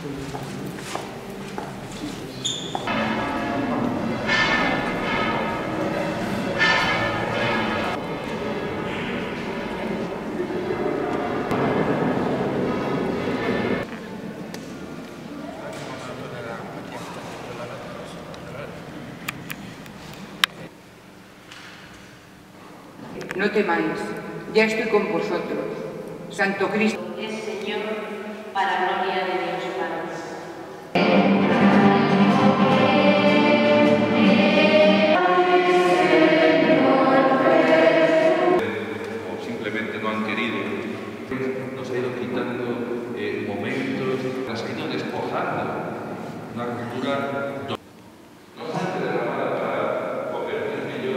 No temáis, ya estoy con vosotros. Santo Cristo. nos ha ido quitando eh, momentos, nos ha ido despojando una cultura... No se para convertirme yo...